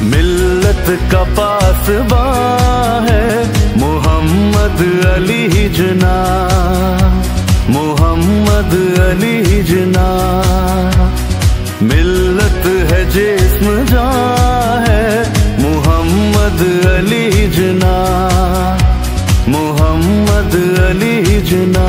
मिल्लत का पास है मोहम्मद अली जना मोहम्मद अली जना मिल्लत है जिस्म जा है मोहम्मद अली जना मोहम्मद अली जना